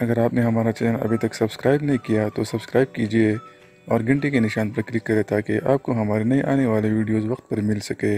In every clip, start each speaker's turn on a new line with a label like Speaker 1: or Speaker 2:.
Speaker 1: अगर आपने हमारा चैनल अभी तक सब्सक्राइब नहीं किया तो सब्सक्राइब कीजिए और घंटे के निशान पर क्लिक करें ताकि आपको हमारे नए आने वाले वीडियोज़ वक्त पर मिल सके।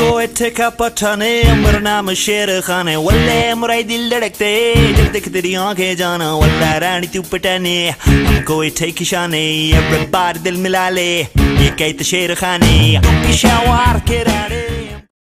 Speaker 2: का पठाने अमर नाम शेर खाने वल्ले मुराई दिल धड़कते जब देख तेरी आँखें जाना वल्ला रानी तू पटाने हमको इठे किशाने बार दिल मिला ले ये कहते शेर खाने तू के राने